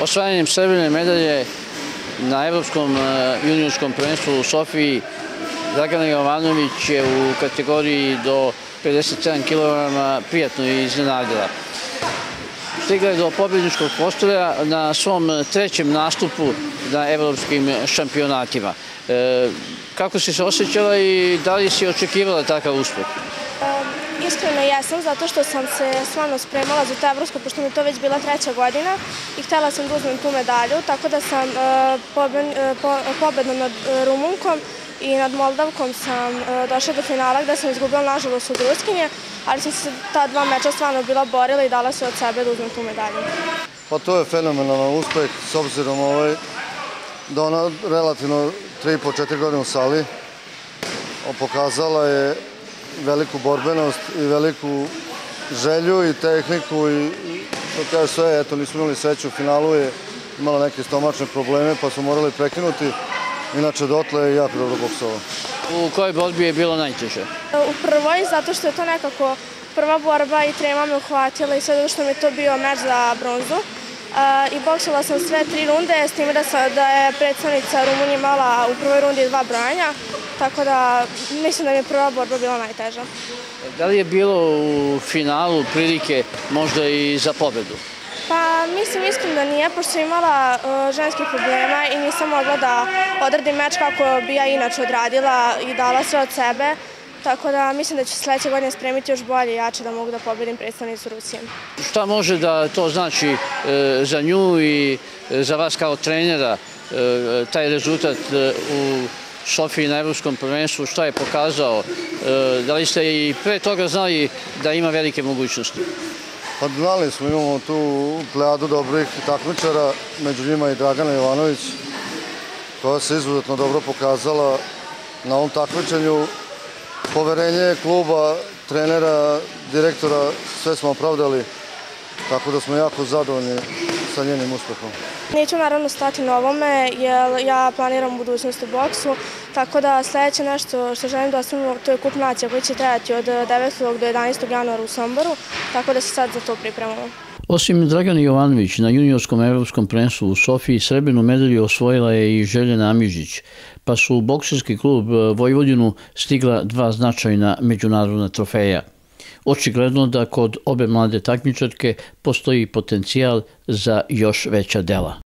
Osvajanjem srebrne medalje na Evropskom e, juniorskom prvenstvu u Sofiji Dragana Jovanović je u kategoriji do 57 kg prijatno iznenadila. Stigla je do pobjedničkog postoja na svom trećem nastupu na evropskim šampionatima. E, kako si se osjećala i da li si očekivala takav uspeh? Iskreno jesam, zato što sam se stvarno spremala za to evropsko, pošto mi to već bila treća godina i htela sam da uzmem tu medalju, tako da sam e, e, pobednom nad e, Rumunkom i nad Moldavkom sam došla do finala gde sam izgubila nažalost od Ruskinje, ali sam se ta dva meča stvarno bila borila i dala se od sebe da uzmem tu medalju. Pa to je fenomenalan uspeh s obzirom ovaj, da ona relativno 3,5-4 godine u sali pokazala je veliku borbenost i veliku želju i tehniku i to kaže sve, eto nismo imali sreću u finalu je imala neke stomačne probleme pa smo morali prekinuti inače dotle je jako dobro boksova. U kojoj borbi je bilo najteže? U prvoj zato što je to nekako prva borba i trema me uhvatila i sve zato što mi je to bio meč za bronzu i boksala sam sve tri runde, s time da, da je predstavnica Rumunije imala u prvoj rundi dva brojanja, tako da mislim da mi je prva borba bila najteža. Da li je bilo u finalu prilike možda i za pobedu? Pa mislim iskreno da nije, pošto sam imala uh, ženskih problema i nisam mogla da odradim meč kako bi ja inače odradila i dala sve od sebe. Tako da mislim da ću sledeće godine spremiti još bolje i jače da mogu da pobedim predstavnicu Rusije. Šta može da to znači e, za nju i e, za vas kao trenera e, taj rezultat u Sofiji na Evropskom prvenstvu, šta je pokazao? Da li ste i pre toga znali da ima velike mogućnosti? Pa znali smo, imamo tu plejadu dobrih takmičara, među njima i Dragana Jovanović, koja se izuzetno dobro pokazala na ovom takmičenju poverenje kluba, trenera, direktora, sve smo opravdali, tako da smo jako zadovoljni sa njenim uspehom. Neću naravno stati na ovome, jer ja planiram budućnost u boksu, tako da sledeće nešto što želim da osnovimo, to je kup nacija koji će trajati od 9. do 11. januara u Somboru, tako da se sad za to pripremamo. Osim Dragana Jovanović, na juniorskom evropskom prvenstvu u Sofiji srebrnu medalju osvojila je i Željena Amižić, pa su u bokserski klub e, Vojvodinu stigla dva značajna međunarodna trofeja. Očigledno da kod obe mlade takmičarke postoji potencijal za još veća dela.